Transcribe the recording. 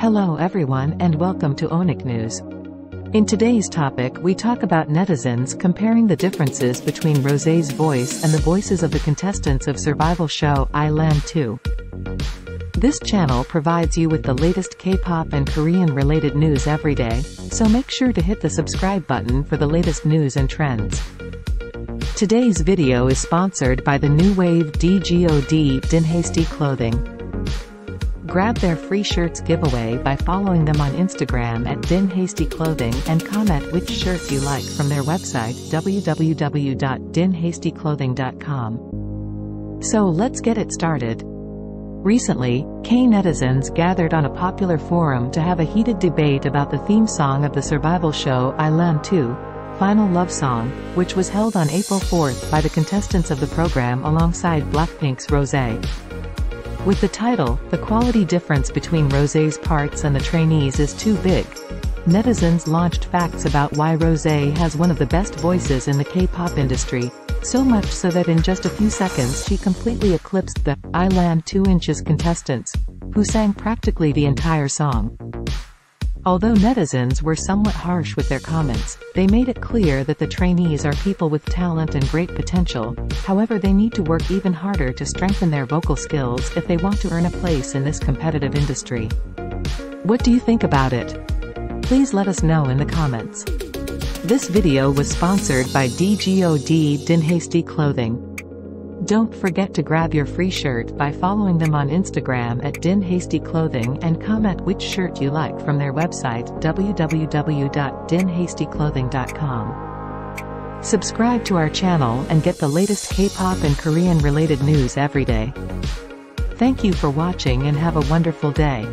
Hello everyone and welcome to OHNICKNEWS. In today's topic we talk about netizens comparing the differences between Rosé's voice and the voices of the contestants of survival show I-Land 2. This channel provides you with the latest K-pop and Korean related news every day, so make sure to hit the subscribe button for the latest news and trends. Today's video is sponsored by the new wave DGOD Dinhasty Clothing. Grab their free shirts giveaway by following them on Instagram at Dinhasty Clothing and comment which shirt you like from their website www.dinhastyclothing.com. So let's get it started. Recently, K netizens gathered on a popular forum to have a heated debate about the theme song of the survival show I-Land 2, Final Love Song, which was held on April 4 by the contestants of the program alongside Blackpink's Rosé. With the title, the quality difference between Rosé's parts and the trainees is too big. Netizens launched facts about why Rosé has one of the best voices in the K-pop industry, so much so that in just a few seconds she completely eclipsed the I-Land 2 Inches contestants, who sang practically the entire song. Although netizens were somewhat harsh with their comments, they made it clear that the trainees are people with talent and great potential, however they need to work even harder to strengthen their vocal skills if they want to earn a place in this competitive industry. What do you think about it? Please let us know in the comments. This video was sponsored by DGOD Dinhasty Clothing. Don't forget to grab your free shirt by following them on Instagram at Dinhasty Clothing and comment which shirt you like from their website www.dinhastyclothing.com. Subscribe to our channel and get the latest K-pop and Korean related news every day. Thank you for watching and have a wonderful day.